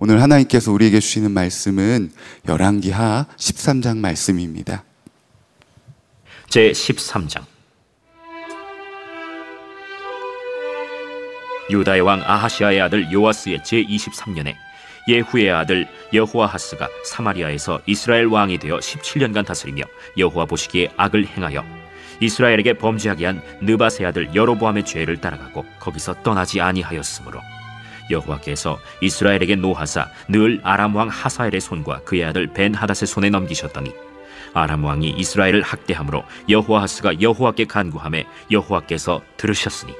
오늘 하나님께서 우리에게 주시는 말씀은 열왕기하 13장 말씀입니다. 제 13장 유다의 왕 아하시아의 아들 요아스의 제 23년에 예후의 아들 여호아하스가 사마리아에서 이스라엘 왕이 되어 17년간 다스리며 여호와 보시기에 악을 행하여 이스라엘에게 범죄하게 한 느바세 아들 여로보암의 죄를 따라가고 거기서 떠나지 아니하였으므로 여호와께서 이스라엘에게 노하사 늘 아람 왕 하사엘의 손과 그의 아들 벤 하닷의 손에 넘기셨더니 아람 왕이 이스라엘을 학대함으로 여호아하스가 여호와께 간구함에 여호와께서 들으셨으니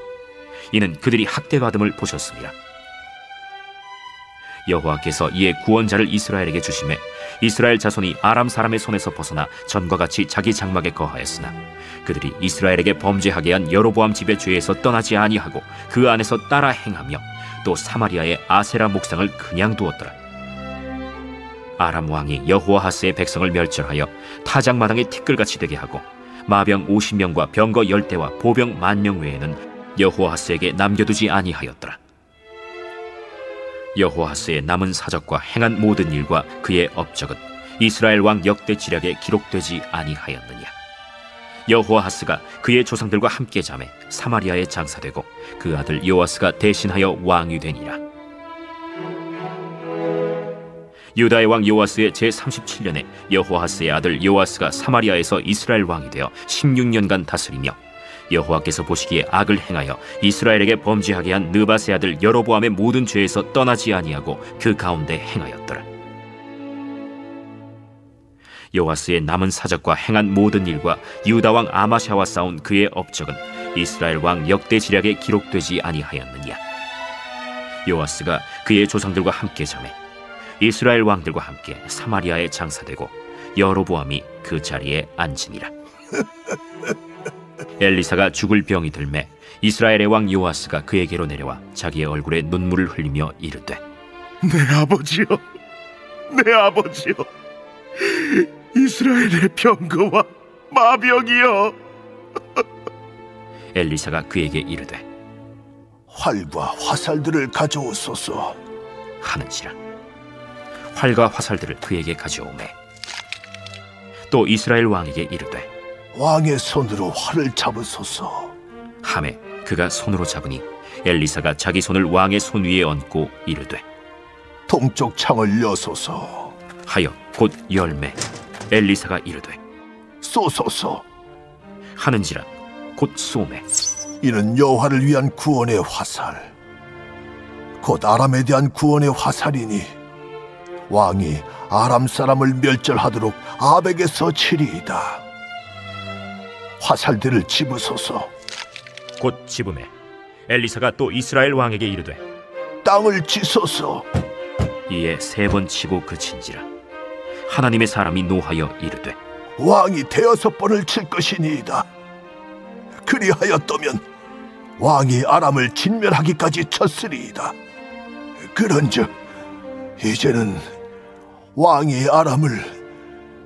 이는 그들이 학대받음을 보셨습니다. 여호와께서 이에 구원자를 이스라엘에게 주심에 이스라엘 자손이 아람 사람의 손에서 벗어나 전과 같이 자기 장막에 거하였으나 그들이 이스라엘에게 범죄하게 한 여로보암 집의 죄에서 떠나지 아니하고 그 안에서 따라 행하며 또 사마리아의 아세라 목상을 그냥 두었더라. 아람 왕이 여호아하스의 백성을 멸절하여 타작마당에 티끌같이 되게 하고 마병 50명과 병거 10대와 보병 만명 외에는 여호아하스에게 남겨두지 아니하였더라. 여호아하스의 남은 사적과 행한 모든 일과 그의 업적은 이스라엘 왕 역대 지략에 기록되지 아니하였느냐. 여호아하스가 그의 조상들과 함께 잠에 사마리아에 장사되고 그 아들 요아스가 대신하여 왕이 되니라. 유다의 왕 요아스의 제 37년에 여호아하스의 아들 요아스가 사마리아에서 이스라엘 왕이 되어 16년간 다스리며 여호와께서 보시기에 악을 행하여 이스라엘에게 범죄하게 한 느바세 아들 여로보암의 모든 죄에서 떠나지 아니하고 그 가운데 행하였더라. 요아스의 남은 사적과 행한 모든 일과 유다 왕 아마샤와 싸운 그의 업적은 이스라엘 왕 역대 지략에 기록되지 아니하였느냐. 요아스가 그의 조상들과 함께 잠에 이스라엘 왕들과 함께 사마리아에 장사되고 여로보암이 그 자리에 앉으니라. 엘리사가 죽을 병이 들매 이스라엘의 왕 요아스가 그에게로 내려와 자기의 얼굴에 눈물을 흘리며 이르되 내 아버지여 내 아버지여 이스라엘의 병거와 마병이여. 엘리사가 그에게 이르되 활과 화살들을 가져오소서. 하는지라. 활과 화살들을 그에게 가져오매 또 이스라엘 왕에게 이르되 왕의 손으로 활을 잡으소서. 함에 그가 손으로 잡으니 엘리사가 자기 손을 왕의 손 위에 얹고 이르되 동쪽 창을 여소서. 하여 곧 열매 엘리사가 이르되 쏘소서 하는지라 곧 쏘매 이는 여호와를 위한 구원의 화살 곧 아람에 대한 구원의 화살이니 왕이 아람 사람을 멸절하도록 아벡에서 치리이다 화살들을 집으소서. 곧 집음에 엘리사가 또 이스라엘 왕에게 이르되 땅을 치소서. 이에 세 번 치고 그친지라 하나님의 사람이 노하여 이르되 왕이 대여섯 번을 칠 것이니이다. 그리하였다면 왕이 아람을 진멸하기까지 쳤으리이다. 그런즉 이제는 왕이 아람을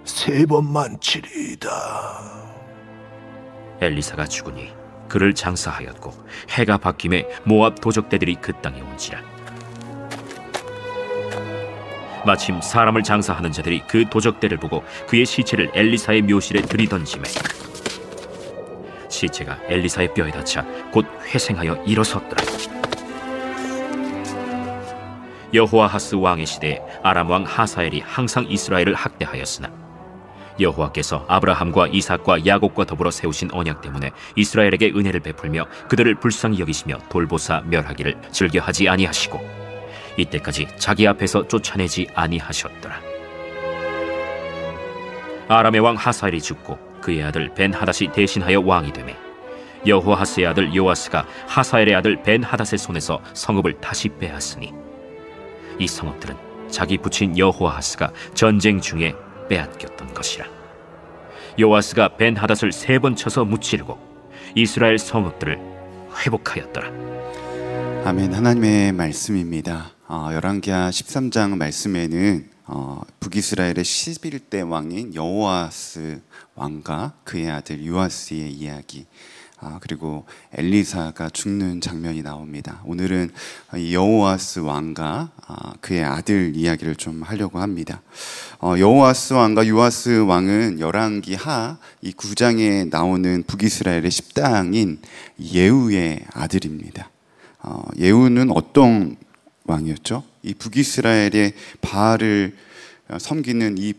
세 번만 치리이다. 엘리사가 죽으니 그를 장사하였고 해가 바뀜에 모압 도적대들이 그 땅에 온지라 마침 사람을 장사하는 자들이 그 도적대를 보고 그의 시체를 엘리사의 묘실에 들이던지매 시체가 엘리사의 뼈에 닿자 곧 회생하여 일어섰더라. 여호와하스 왕의 시대에 아람 왕 하사엘이 항상 이스라엘을 학대하였으나 여호와께서 아브라함과 이삭과 야곱과 더불어 세우신 언약 때문에 이스라엘에게 은혜를 베풀며 그들을 불쌍히 여기시며 돌보사 멸하기를 즐겨하지 아니하시고 이때까지 자기 앞에서 쫓아내지 아니하셨더라. 아람의 왕 하사엘이 죽고 그의 아들 벤 하닷이 대신하여 왕이 되매 여호하스의 아들 요아스가 하사엘의 아들 벤 하닷의 손에서 성읍을 다시 빼앗으니 이 성읍들은 자기 부친 여호하스가 전쟁 중에 빼앗겼던 것이라. 요아스가 벤 하닷을 세 번 쳐서 무찌르고 이스라엘 성읍들을 회복하였더라. 아멘. 하나님의 말씀입니다. 어, 열왕기하 13장 말씀에는 어, 북이스라엘의 11대 왕인 여호아스 왕과 그의 아들 요아스의 이야기 아, 그리고 엘리사가 죽는 장면이 나옵니다. 오늘은 이 여호와스 왕과 아, 그의 아들 이야기를 좀 하려고 합니다. 어, 여호와스 왕과 요아스 왕은 열왕기 하이 구장에 나오는 북이스라엘의 십당인 예후의 아들입니다. 어, 예후는 어떤 왕이었죠? 이 북이스라엘의 바알을 섬기는 이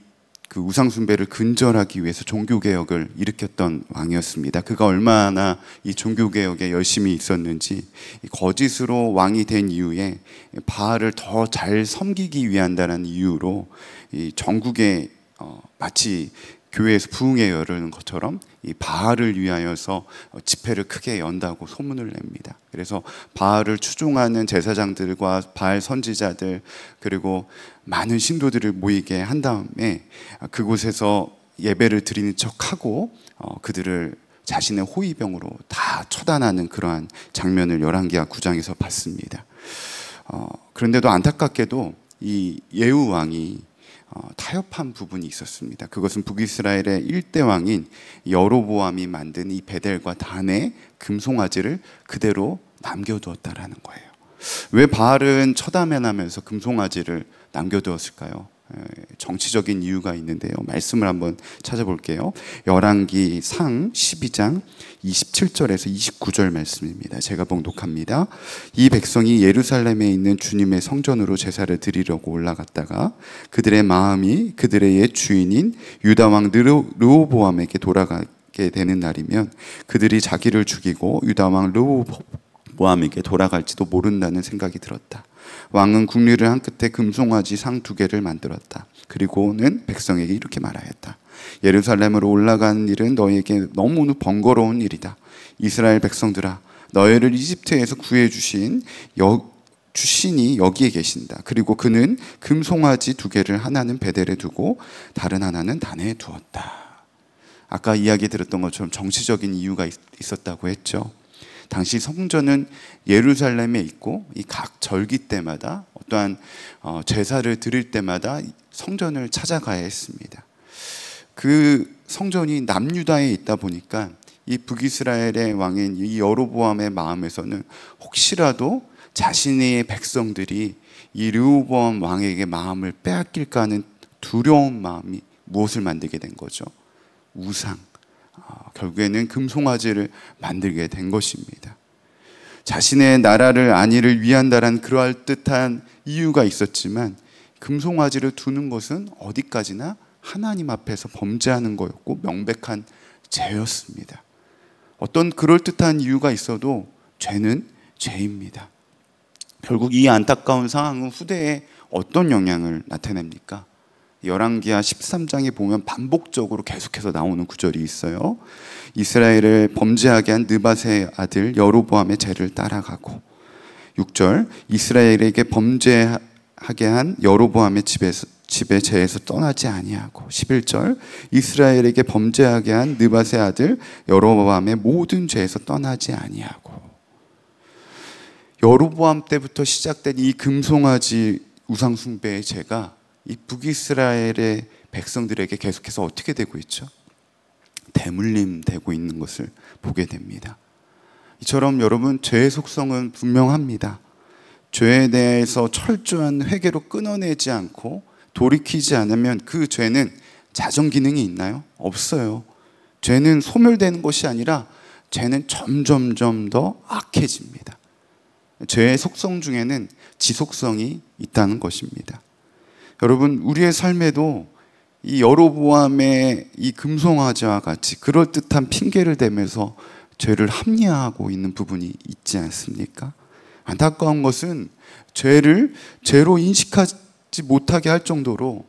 그 우상 숭배를 근절하기 위해서 종교 개혁을 일으켰던 왕이었습니다. 그가 얼마나 이 종교 개혁에 열심히 있었는지 거짓으로 왕이 된 이후에 바알을 더 잘 섬기기 위한다는 이유로 이 전국에 어, 마치 교회에서 부흥회 열는 것처럼 이 바알을 위하여서 집회를 크게 연다고 소문을 냅니다. 그래서 바알을 추종하는 제사장들과 바알 선지자들 그리고 많은 신도들을 모이게 한 다음에 그곳에서 예배를 드리는 척하고 어, 그들을 자신의 호위병으로 다 처단하는 그러한 장면을 열왕기하 9장에서 봤습니다. 어, 그런데도 안타깝게도 이 예후 왕이 어, 타협한 부분이 있었습니다. 그것은 북이스라엘의 일대 왕인 여로보암이 만든 이 베델과 단의 금송아지를 그대로 남겨두었다라는 거예요. 왜 바알은 처담해나면서 금송아지를 남겨두었을까요? 정치적인 이유가 있는데요. 말씀을 한번 찾아볼게요. 열왕기 상 12장 27절에서 29절 말씀입니다. 제가 봉독합니다. 이 백성이 예루살렘에 있는 주님의 성전으로 제사를 드리려고 올라갔다가 그들의 마음이 그들의 옛 주인인 유다 왕 르호보암에게 돌아가게 되는 날이면 그들이 자기를 죽이고 유다 왕 르호보암에게 돌아갈지도 모른다는 생각이 들었다. 왕은 국리를 한 끝에 금송아지 상 두 개를 만들었다. 그리고는 백성에게 이렇게 말하였다. 예루살렘으로 올라가는 일은 너에게 너무 번거로운 일이다. 이스라엘 백성들아, 너희를 이집트에서 구해 주신 여, 주신이 여기에 계신다. 그리고 그는 금송아지 두 개를 하나는 베델에 두고 다른 하나는 단에 두었다. 아까 이야기 들었던 것처럼 정치적인 이유가 있었다고 했죠. 당시 성전은 예루살렘에 있고 이 각 절기 때마다 어떠한 어, 제사를 드릴 때마다 성전을 찾아가야 했습니다. 그 성전이 남유다에 있다 보니까 이 북이스라엘의 왕인 이 여로보암의 마음에서는 혹시라도 자신의 백성들이 이 르호보암 왕에게 마음을 빼앗길까 하는 두려운 마음이 무엇을 만들게 된 거죠? 우상. 어, 결국에는 금송아지를 만들게 된 것입니다. 자신의 나라를 안위를 위한다란 그러할 듯한 이유가 있었지만 금송아지를 두는 것은 어디까지나 하나님 앞에서 범죄하는 거였고 명백한 죄였습니다. 어떤 그럴듯한 이유가 있어도 죄는 죄입니다. 결국 이 안타까운 상황은 후대에 어떤 영향을 나타냅니까? 열왕기하 13장에 보면 반복적으로 계속해서 나오는 구절이 있어요. 이스라엘을 범죄하게 한 느바세 아들 여로보암의 죄를 따라가고. 6절 이스라엘에게 범죄하게 한 여로보암의 집에서 집의 죄에서 떠나지 아니하고. 11절 이스라엘에게 범죄하게 한 느바세 아들 여로보암의 모든 죄에서 떠나지 아니하고. 여로보암 때부터 시작된 이 금송아지 우상 숭배의 죄가 이 북이스라엘의 백성들에게 계속해서 어떻게 되고 있죠? 대물림 되고 있는 것을 보게 됩니다. 이처럼 여러분 죄의 속성은 분명합니다. 죄에 대해서 철저한 회개로 끊어내지 않고 돌이키지 않으면 그 죄는 자정 기능이 있나요? 없어요. 죄는 소멸되는 것이 아니라 죄는 점점점 더 악해집니다. 죄의 속성 중에는 지속성이 있다는 것입니다. 여러분 우리의 삶에도 이 여로보암의 이 금송아지와 같이 그럴 듯한 핑계를 대면서 죄를 합리화하고 있는 부분이 있지 않습니까? 안타까운 것은 죄를 죄로 인식하지 못하게 할 정도로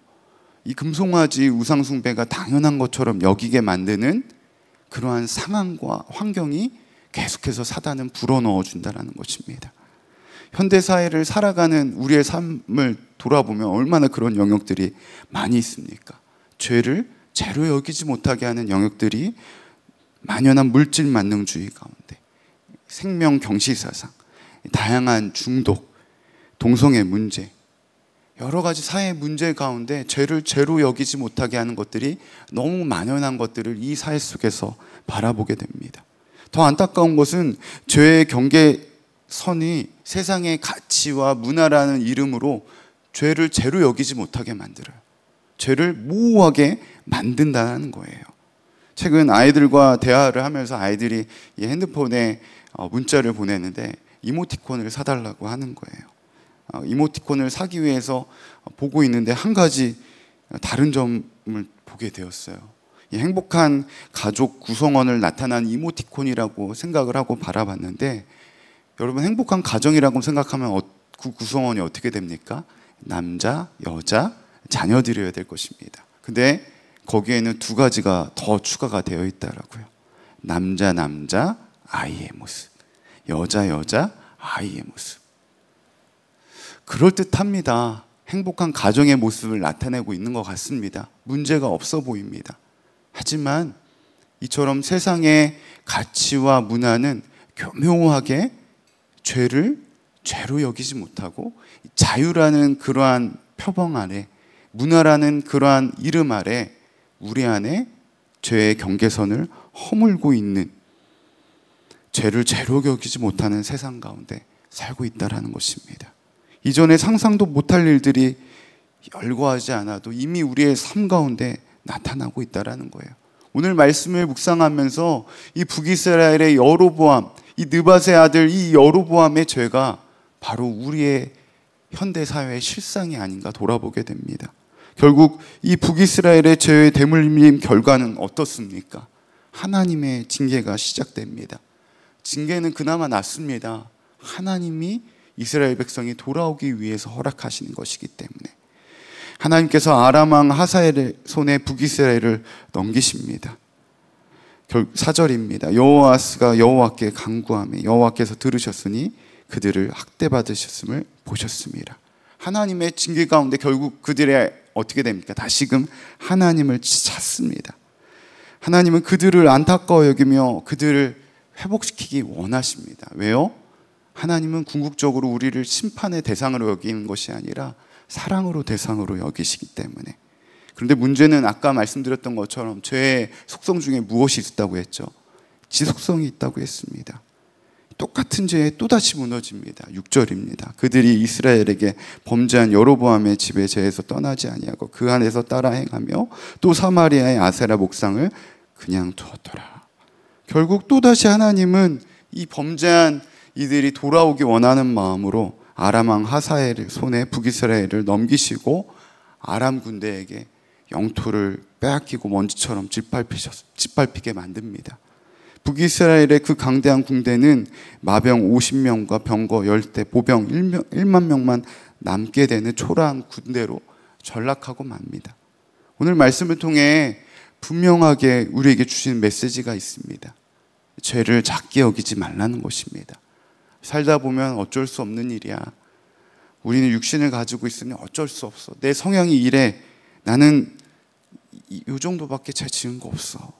이 금송아지 우상숭배가 당연한 것처럼 여기게 만드는 그러한 상황과 환경이 계속해서 사단은 불어넣어 준다는 것입니다. 현대 사회를 살아가는 우리의 삶을 돌아보면 얼마나 그런 영역들이 많이 있습니까? 죄를 죄로 여기지 못하게 하는 영역들이 만연한 물질 만능주의 가운데 생명 경시 사상, 다양한 중독, 동성애 문제, 여러 가지 사회 문제 가운데 죄를 죄로 여기지 못하게 하는 것들이 너무 만연한 것들을 이 사회 속에서 바라보게 됩니다. 더 안타까운 것은 죄의 경계 선이 세상의 가치와 문화라는 이름으로 죄를 죄로 여기지 못하게 만들어요. 죄를 모호하게 만든다는 거예요. 최근 아이들과 대화를 하면서 아이들이 이 핸드폰에 어, 문자를 보내는데 이모티콘을 사달라고 하는 거예요. 어, 이모티콘을 사기 위해서 보고 있는데 한 가지 다른 점을 보게 되었어요. 이 행복한 가족 구성원을 나타난 이모티콘이라고 생각을 하고 바라봤는데 여러분 행복한 가정이라고 생각하면 어, 그 구성원이 어떻게 됩니까? 남자, 여자, 자녀들이어야 될 것입니다. 근데 거기에는 두 가지가 더 추가가 되어 있다라고요. 남자, 남자, 아이의 모습. 여자, 여자, 아이의 모습. 그럴듯합니다. 행복한 가정의 모습을 나타내고 있는 것 같습니다. 문제가 없어 보입니다. 하지만 이처럼 세상의 가치와 문화는 교묘하게 죄를 죄로 여기지 못하고 자유라는 그러한 표방 아래 문화라는 그러한 이름 아래 우리 안에 죄의 경계선을 허물고 있는 죄를 죄로 여기지 못하는 세상 가운데 살고 있다라는 것입니다. 이전에 상상도 못할 일들이 열거하지 않아도 이미 우리의 삶 가운데 나타나고 있다라는 거예요. 오늘 말씀을 묵상하면서 이 북이스라엘의 여로보암, 이 느바세 아들 이 여로보암의 죄가 바로 우리의 현대 사회의 실상이 아닌가 돌아보게 됩니다. 결국 이 북이스라엘의 죄의 대물림 결과는 어떻습니까? 하나님의 징계가 시작됩니다. 징계는 그나마 낫습니다. 하나님이 이스라엘 백성이 돌아오기 위해서 허락하시는 것이기 때문에 하나님께서 아람왕 하사엘의 손에 북이스라엘을 넘기십니다. 사절입니다. 여호와스가 여호와께 간구하며 여호와께서 들으셨으니 그들을 학대 받으셨음을 보셨습니다. 하나님의 징계 가운데 결국 그들의 어떻게 됩니까? 다시금 하나님을 찾습니다. 하나님은 그들을 안타까워 여기며 그들을 회복시키기 원하십니다. 왜요? 하나님은 궁극적으로 우리를 심판의 대상으로 여기는 것이 아니라 사랑으로 대상으로 여기시기 때문에. 그런데 문제는 아까 말씀드렸던 것처럼 죄의 속성 중에 무엇이 있다고 했죠? 지속성이 있다고 했습니다. 똑같은 죄에 또다시 무너집니다. 6절입니다. 그들이 이스라엘에게 범죄한 여로보암의 집에 죄에서 떠나지 아니하고 그 안에서 따라 행하며 또 사마리아의 아세라 목상을 그냥 두었더라. 결국 또다시 하나님은 이 범죄한 이들이 돌아오기 원하는 마음으로 아람 왕 하사엘 손에 북이스라엘을 넘기시고 아람 군대에게 영토를 빼앗기고 먼지처럼 짓밟히게 만듭니다. 북이스라엘의 그 강대한 군대는 마병 50명과 병거 10대, 보병 1만 명만 남게 되는 초라한 군대로 전락하고 맙니다. 오늘 말씀을 통해 분명하게 우리에게 주신 메시지가 있습니다. 죄를 작게 여기지 말라는 것입니다. 살다 보면 어쩔 수 없는 일이야. 우리는 육신을 가지고 있으면 어쩔 수 없어. 내 성향이 이래. 나는 이 정도밖에 죄 지은 거 없어.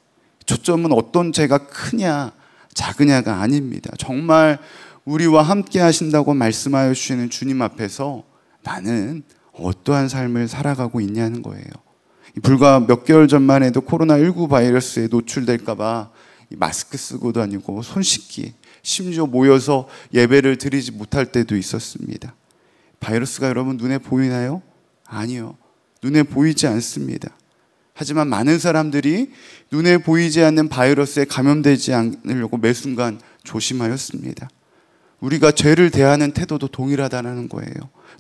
초점은 어떤 죄가 크냐, 작으냐가 아닙니다. 정말 우리와 함께 하신다고 말씀하여 주시는 주님 앞에서 나는 어떠한 삶을 살아가고 있냐는 거예요. 불과 몇 개월 전만 해도 코로나19 바이러스에 노출될까봐 마스크 쓰고 다니고 손 씻기, 심지어 모여서 예배를 드리지 못할 때도 있었습니다. 바이러스가 여러분 눈에 보이나요? 아니요. 눈에 보이지 않습니다. 하지만 많은 사람들이 눈에 보이지 않는 바이러스에 감염되지 않으려고 매 순간 조심하였습니다. 우리가 죄를 대하는 태도도 동일하다는 거예요.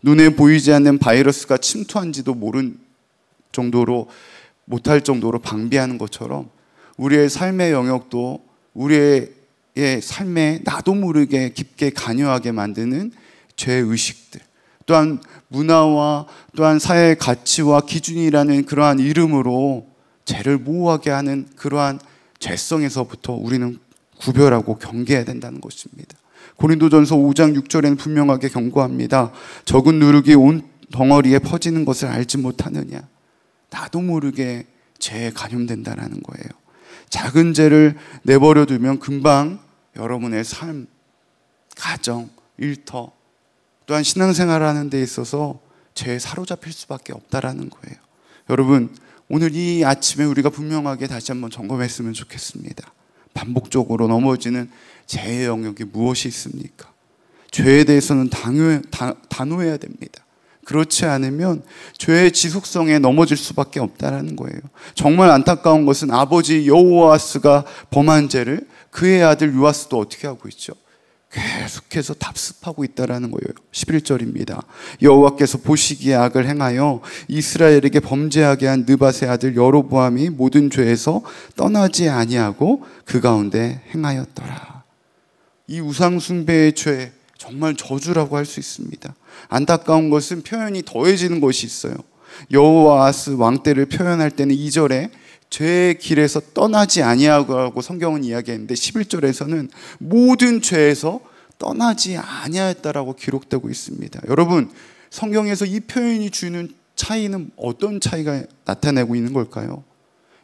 눈에 보이지 않는 바이러스가 침투한지도 모른 정도로 못할 정도로 방비하는 것처럼 우리의 삶의 영역도 우리의 삶에 나도 모르게 깊게 관여하게 만드는 죄 의식들 또한 문화와 또한 사회의 가치와 기준이라는 그러한 이름으로 죄를 모호하게 하는 그러한 죄성에서부터 우리는 구별하고 경계해야 된다는 것입니다. 고린도전서 5장 6절에는 분명하게 경고합니다. 적은 누룩이 온 덩어리에 퍼지는 것을 알지 못하느냐. 나도 모르게 죄에 감염된다라는 거예요. 작은 죄를 내버려 두면 금방 여러분의 삶, 가정, 일터, 또한 신앙생활 하는 데 있어서 죄에 사로잡힐 수밖에 없다라는 거예요. 여러분, 오늘 이 아침에 우리가 분명하게 다시 한번 점검했으면 좋겠습니다. 반복적으로 넘어지는 죄의 영역이 무엇이 있습니까? 죄에 대해서는 단호, 단호해야 됩니다. 그렇지 않으면 죄의 지속성에 넘어질 수밖에 없다는 거예요. 정말 안타까운 것은 아버지 여호와스가 범한 죄를 그의 아들 유아스도 어떻게 하고 있죠? 계속해서 답습하고 있다라는 거예요. 11절입니다. 여호와께서 보시기에 악을 행하여 이스라엘에게 범죄하게 한 느밧의 아들 여로보암이 모든 죄에서 떠나지 아니하고 그 가운데 행하였더라. 이 우상 숭배의 죄 정말 저주라고 할 수 있습니다. 안타까운 것은 표현이 더해지는 것이 있어요. 여호와스 왕 때를 표현할 때는 2절에 죄의 길에서 떠나지 아니하고 성경은 이야기했는데 11절에서는 모든 죄에서 떠나지 아니하였다라고 기록되고 있습니다. 여러분, 성경에서 이 표현이 주는 차이는 어떤 차이가 나타내고 있는 걸까요?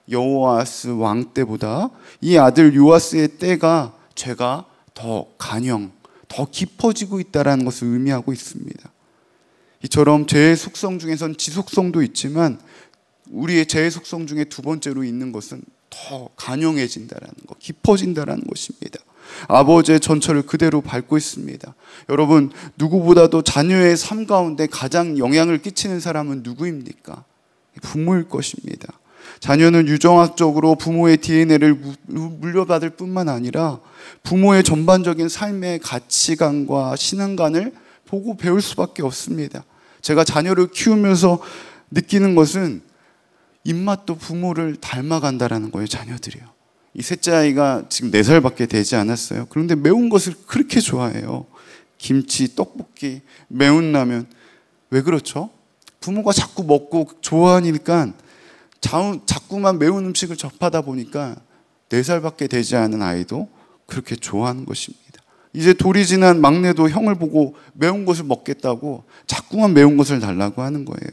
여호와스 왕 때보다 이 아들 요아스의 때가 죄가 더 간영, 더 깊어지고 있다라는 것을 의미하고 있습니다. 이처럼 죄의 속성 중에선 지속성도 있지만 우리의 죄의 속성 중에 두 번째로 있는 것은 더 간용해진다라는 것, 깊어진다라는 것입니다. 아버지의 전철을 그대로 밟고 있습니다. 여러분, 누구보다도 자녀의 삶 가운데 가장 영향을 끼치는 사람은 누구입니까? 부모일 것입니다. 자녀는 유정학적으로 부모의 DNA를 물려받을 뿐만 아니라 부모의 전반적인 삶의 가치관과 신앙관을 보고 배울 수밖에 없습니다. 제가 자녀를 키우면서 느끼는 것은 입맛도 부모를 닮아간다라는 거예요, 자녀들이요. 이 셋째 아이가 지금 4살밖에 되지 않았어요. 그런데 매운 것을 그렇게 좋아해요. 김치, 떡볶이, 매운 라면. 왜 그렇죠? 부모가 자꾸 먹고 좋아하니까 자꾸만 매운 음식을 접하다 보니까 4살밖에 되지 않은 아이도 그렇게 좋아하는 것입니다. 이제 돌이 지난 막내도 형을 보고 매운 것을 먹겠다고 자꾸만 매운 것을 달라고 하는 거예요.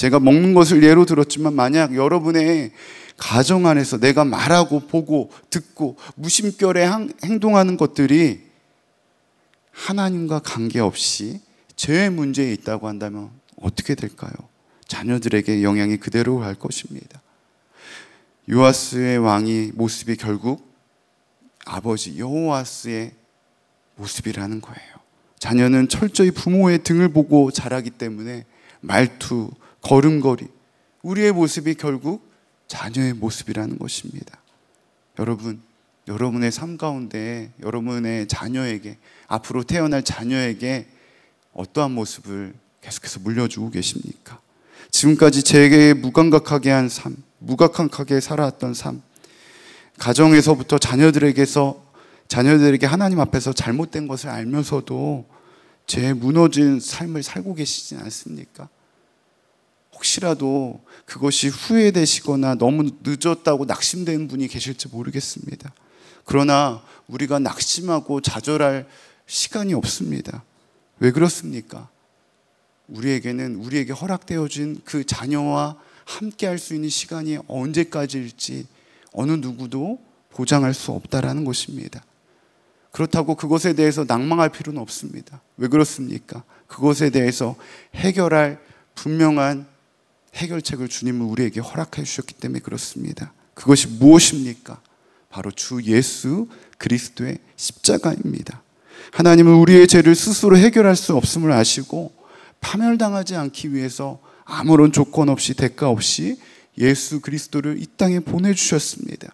제가 먹는 것을 예로 들었지만 만약 여러분의 가정 안에서 내가 말하고 보고 듣고 무심결에 행동하는 것들이 하나님과 관계없이 죄의 문제에 있다고 한다면 어떻게 될까요? 자녀들에게 영향이 그대로 갈 것입니다. 요아스의 왕이 모습이 결국 아버지 여호와스의 모습이라는 거예요. 자녀는 철저히 부모의 등을 보고 자라기 때문에 말투, 걸음걸이, 우리의 모습이 결국 자녀의 모습이라는 것입니다. 여러분, 여러분의 삶 가운데 여러분의 자녀에게 앞으로 태어날 자녀에게 어떠한 모습을 계속해서 물려주고 계십니까? 지금까지 제게 무감각하게 한 삶, 무감각하게 살아왔던 삶, 가정에서부터 자녀들에게서 자녀들에게 하나님 앞에서 잘못된 것을 알면서도 제 무너진 삶을 살고 계시지 않습니까? 혹시라도 그것이 후회되시거나 너무 늦었다고 낙심되는 분이 계실지 모르겠습니다. 그러나 우리가 낙심하고 좌절할 시간이 없습니다. 왜 그렇습니까? 우리에게는 우리에게 허락되어진 그 자녀와 함께 할 수 있는 시간이 언제까지일지 어느 누구도 보장할 수 없다라는 것입니다. 그렇다고 그것에 대해서 낭망할 필요는 없습니다. 왜 그렇습니까? 그것에 대해서 해결할 분명한 해결책을 주님은 우리에게 허락해 주셨기 때문에 그렇습니다. 그것이 무엇입니까? 바로 주 예수 그리스도의 십자가입니다. 하나님은 우리의 죄를 스스로 해결할 수 없음을 아시고 파멸당하지 않기 위해서 아무런 조건 없이 대가 없이 예수 그리스도를 이 땅에 보내주셨습니다.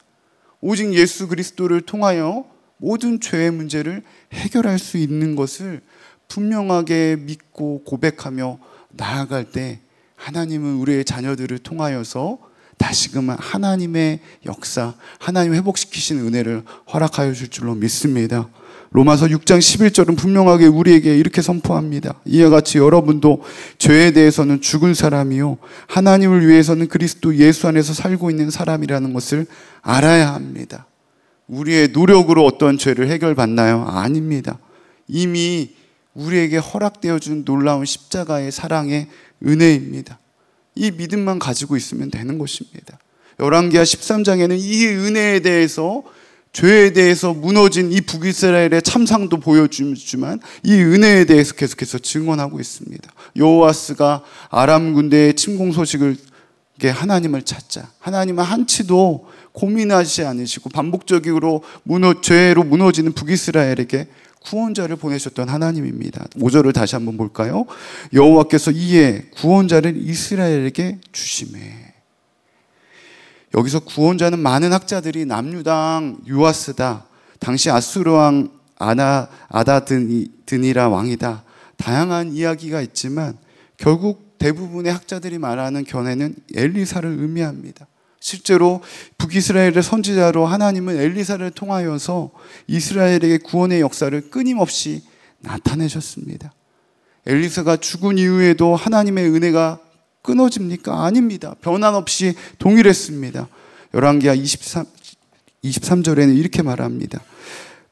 오직 예수 그리스도를 통하여 모든 죄의 문제를 해결할 수 있는 것을 분명하게 믿고 고백하며 나아갈 때 하나님은 우리의 자녀들을 통하여서 다시금 하나님의 역사, 하나님 회복시키신 은혜를 허락하여 줄 줄로 믿습니다. 로마서 6장 11절은 분명하게 우리에게 이렇게 선포합니다. 이와 같이 여러분도 죄에 대해서는 죽은 사람이요. 하나님을 위해서는 그리스도 예수 안에서 살고 있는 사람이라는 것을 알아야 합니다. 우리의 노력으로 어떤 죄를 해결받나요? 아닙니다. 이미 우리에게 허락되어 준 놀라운 십자가의 사랑의 은혜입니다. 이 믿음만 가지고 있으면 되는 것입니다. 열왕기하 13장에는 이 은혜에 대해서 죄에 대해서 무너진 이 북이스라엘의 참상도 보여주지만 이 은혜에 대해서 계속해서 증언하고 있습니다. 여호와스가 아람 군대의 침공 소식을 하나님을 찾자. 하나님은 한치도 고민하지 않으시고 반복적으로 무너, 죄로 무너지는 북이스라엘에게 구원자를 보내셨던 하나님입니다. 5절을 다시 한번 볼까요? 여호와께서 이에 구원자를 이스라엘에게 주심해. 여기서 구원자는 많은 학자들이 남유당 유아스다. 당시 아수르 왕 아나 아다드니라 왕이다. 다양한 이야기가 있지만 결국 대부분의 학자들이 말하는 견해는 엘리사를 의미합니다. 실제로 북이스라엘의 선지자로 하나님은 엘리사를 통하여서 이스라엘에게 구원의 역사를 끊임없이 나타내셨습니다. 엘리사가 죽은 이후에도 하나님의 은혜가 끊어집니까? 아닙니다. 변함없이 동일했습니다. 열왕기하 23, 23절에는 이렇게 말합니다.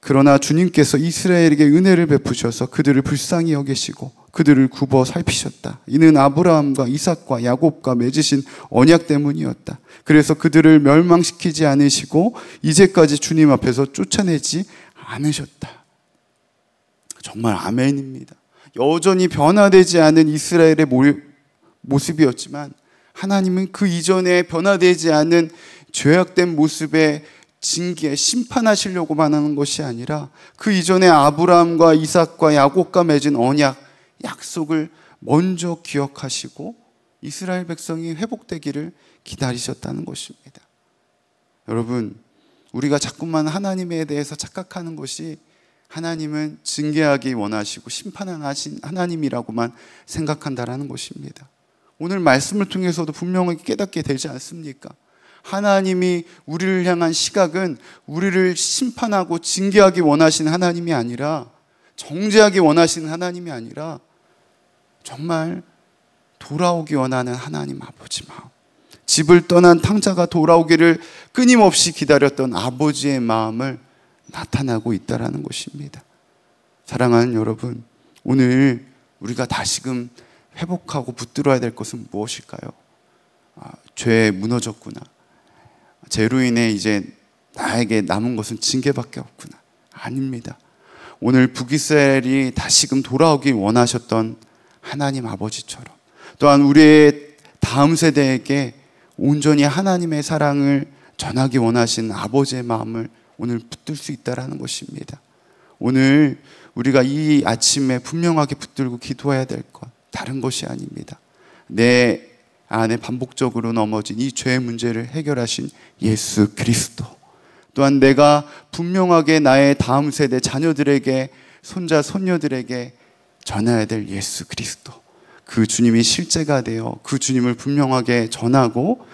그러나 주님께서 이스라엘에게 은혜를 베푸셔서 그들을 불쌍히 여기시고 그들을 굽어 살피셨다. 이는 아브라함과 이삭과 야곱과 맺으신 언약 때문이었다. 그래서 그들을 멸망시키지 않으시고 이제까지 주님 앞에서 쫓아내지 않으셨다. 정말 아멘입니다. 여전히 변화되지 않은 이스라엘의 모습이었지만 하나님은 그 이전에 변화되지 않은 죄악된 모습의 징계, 심판하시려고만 하는 것이 아니라 그 이전에 아브라함과 이삭과 야곱과 맺은 언약, 약속을 먼저 기억하시고 이스라엘 백성이 회복되기를 기다리셨다는 것입니다. 여러분, 우리가 자꾸만 하나님에 대해서 착각하는 것이 하나님은 징계하기 원하시고 심판하신 하나님이라고만 생각한다라는 것입니다. 오늘 말씀을 통해서도 분명하게 깨닫게 되지 않습니까? 하나님이 우리를 향한 시각은 우리를 심판하고 징계하기 원하시는 하나님이 아니라 정죄하기 원하시는 하나님이 아니라 정말 돌아오기 원하는 하나님 아버지 마음. 집을 떠난 탕자가 돌아오기를 끊임없이 기다렸던 아버지의 마음을 나타나고 있다라는 것입니다. 사랑하는 여러분, 오늘 우리가 다시금 회복하고 붙들어야 될 것은 무엇일까요? 아, 죄에 무너졌구나. 죄로 인해 이제 나에게 남은 것은 징계밖에 없구나. 아닙니다. 오늘 북이스라엘이 다시금 돌아오기 원하셨던 하나님 아버지처럼 또한 우리의 다음 세대에게 온전히 하나님의 사랑을 전하기 원하신 아버지의 마음을 오늘 붙들 수 있다라는 것입니다. 오늘 우리가 이 아침에 분명하게 붙들고 기도해야 될 것 다른 것이 아닙니다. 내 안에 반복적으로 넘어진 이 죄의 문제를 해결하신 예수 그리스도. 또한 내가 분명하게 나의 다음 세대 자녀들에게 손자 손녀들에게 전해야 될 예수 그리스도. 그 주님이 실제가 되어 그 주님을 분명하게 전하고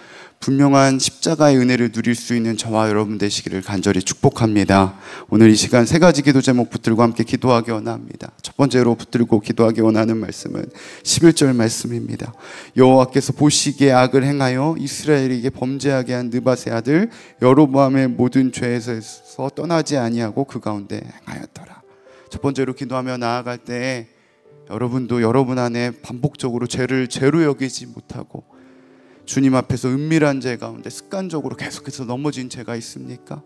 분명한 십자가의 은혜를 누릴 수 있는 저와 여러분 되시기를 간절히 축복합니다. 오늘 이 시간 세 가지 기도 제목 붙들고 함께 기도하기 원합니다. 첫 번째로 붙들고 기도하기 원하는 말씀은 11절 말씀입니다. 여호와께서 보시기에 악을 행하여 이스라엘에게 범죄하게 한 느바세 아들 여로보암의 모든 죄에서 떠나지 아니하고 그 가운데 행하였더라. 첫 번째로 기도하며 나아갈 때 여러분도 여러분 안에 반복적으로 죄를 죄로 여기지 못하고 주님 앞에서 은밀한 죄 가운데 습관적으로 계속해서 넘어진 죄가 있습니까?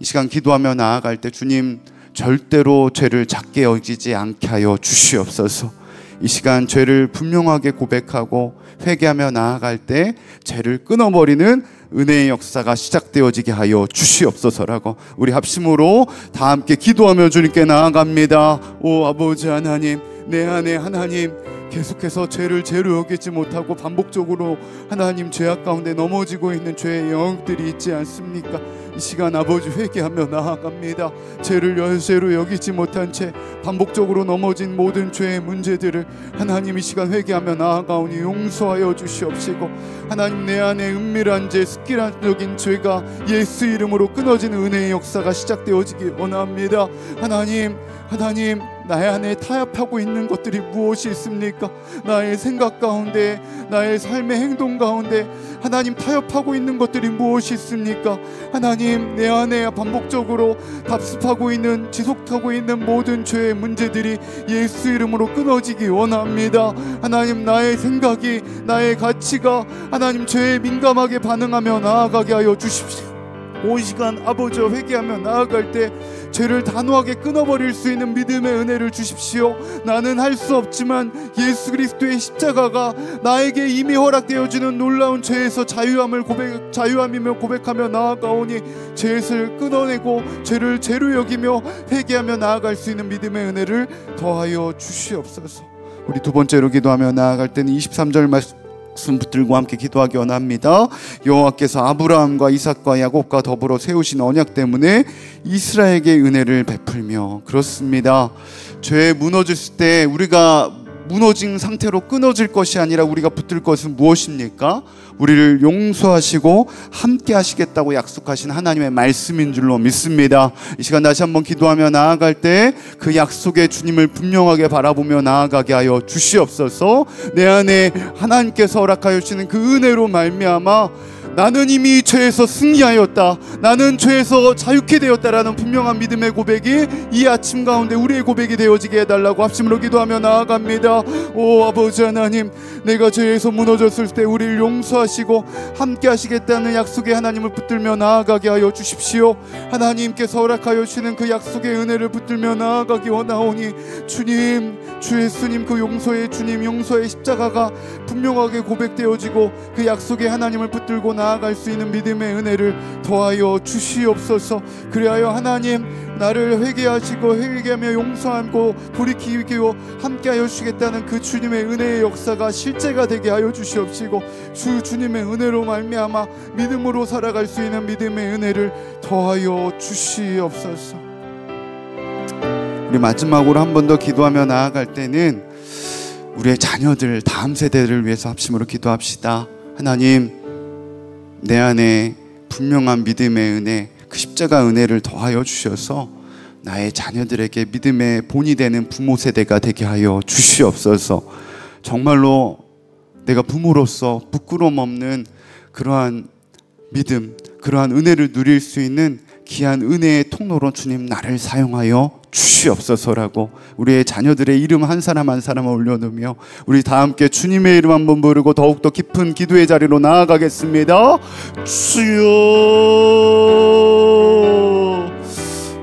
이 시간 기도하며 나아갈 때 주님 절대로 죄를 작게 여기지 않게 하여 주시옵소서. 이 시간 죄를 분명하게 고백하고 회개하며 나아갈 때 죄를 끊어버리는 은혜의 역사가 시작되어지게 하여 주시옵소서라고 우리 합심으로 다 함께 기도하며 주님께 나아갑니다. 오 아버지 하나님, 내 안에 하나님 계속해서 죄를 죄로 여기지 못하고 반복적으로 하나님 죄악 가운데 넘어지고 있는 죄의 영들이 있지 않습니까? 이 시간 아버지 회개하며 나아갑니다. 죄를 열쇠로 여기지 못한 채 반복적으로 넘어진 모든 죄의 문제들을 하나님 이 시간 회개하며 나아가오니 용서하여 주시옵시고 하나님 내 안에 은밀한 죄, 습기란적인 죄가 예수 이름으로 끊어지는 은혜의 역사가 시작되어지기 원합니다. 하나님, 하나님 나의 안에 타협하고 있는 것들이 무엇이 있습니까? 나의 생각 가운데, 나의 삶의 행동 가운데 하나님 타협하고 있는 것들이 무엇이 있습니까? 하나님 내 안에 반복적으로 답습하고 있는 지속하고 있는 모든 죄의 문제들이 예수 이름으로 끊어지기 원합니다. 하나님 나의 생각이 나의 가치가 하나님 죄에 민감하게 반응하며 나아가게 하여 주십시오. 온 시간 아버지와 회개하며 나아갈 때 죄를 단호하게 끊어버릴 수 있는 믿음의 은혜를 주십시오. 나는 할 수 없지만 예수 그리스도의 십자가가 나에게 이미 허락되어지는 놀라운 죄에서 자유함을 고백 자유함이며 고백하며 나아가오니 죄를 끊어내고 죄를 죄로 여기며 회개하며 나아갈 수 있는 믿음의 은혜를 더하여 주시옵소서. 우리 두 번째로 기도하며 나아갈 때는 23절 말씀 붙들고 함께 기도하기 원합니다. 여호와께서 아브라함과 이삭과 야곱과 더불어 세우신 언약 때문에 이스라엘에게 은혜를 베풀며 그렇습니다. 죄에 무너졌을 때 우리가 무너진 상태로 끊어질 것이 아니라 우리가 붙들 것은 무엇입니까? 우리를 용서하시고 함께 하시겠다고 약속하신 하나님의 말씀인 줄로 믿습니다. 이 시간 다시 한번 기도하며 나아갈 때 그 약속의 주님을 분명하게 바라보며 나아가게 하여 주시옵소서. 내 안에 하나님께서 허락하여 주시는 그 은혜로 말미암아 나는 이미 죄에서 승리하였다. 나는 죄에서 자유케 되었다라는 분명한 믿음의 고백이 이 아침 가운데 우리의 고백이 되어지게 해달라고 합심으로 기도하며 나아갑니다. 오 아버지 하나님, 내가 죄에서 무너졌을 때 우리를 용서하시고 함께 하시겠다는 약속의 하나님을 붙들며 나아가게 하여 주십시오. 하나님께서 허락하여 주시는 그 약속의 은혜를 붙들며 나아가기 원하오니 주님, 주 예수님 그 용서의 주님 용서의 십자가가 분명하게 고백되어지고 그 약속의 하나님을 붙들고 나 아갈 수 있는 믿음의 은혜를 더하여 주시옵소서. 그리하여 하나님 나를 회개하시고 회개하며 용서하고 돌이키고 함께하여 주시겠다는 그 주님의 은혜의 역사가 실제가 되게 하여 주시옵시고 주 주님의 은혜로 말미암아 믿음으로 살아갈 수 있는 믿음의 은혜를 더하여 주시옵소서. 우리 마지막으로 한 번 더 기도하며 나아갈 때는 우리의 자녀들 다음 세대를 위해서 합심으로 기도합시다. 하나님 내 안에 분명한 믿음의 은혜 그 십자가 은혜를 더하여 주셔서 나의 자녀들에게 믿음의 본이 되는 부모 세대가 되게 하여 주시옵소서. 정말로 내가 부모로서 부끄러움 없는 그러한 믿음, 그러한 은혜를 누릴 수 있는 귀한 은혜의 통로로 주님 나를 사용하여 주시옵소서라고 우리의 자녀들의 이름 한 사람 한 사람 올려놓으며 우리 다 함께 주님의 이름 한번 부르고 더욱더 깊은 기도의 자리로 나아가겠습니다. 주여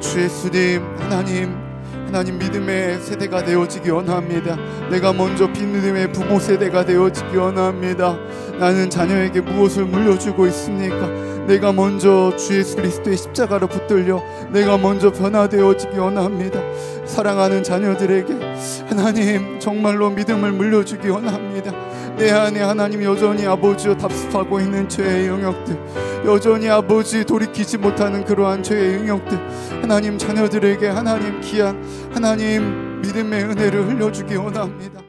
주 예수님 하나님 하나님 믿음의 세대가 되어지기 원합니다. 내가 먼저 믿음의 부모 세대가 되어지기 원합니다. 나는 자녀에게 무엇을 물려주고 있습니까? 내가 먼저 주 예수 그리스도의 십자가로 붙들려 내가 먼저 변화되어지기 원합니다. 사랑하는 자녀들에게 하나님 정말로 믿음을 물려주기 원합니다. 내 안에 하나님 여전히 아버지여 답습하고 있는 죄의 영역들 여전히 아버지 돌이키지 못하는 그러한 죄의 영역들 하나님 자녀들에게 하나님 귀한 하나님 믿음의 은혜를 흘려주기 원합니다.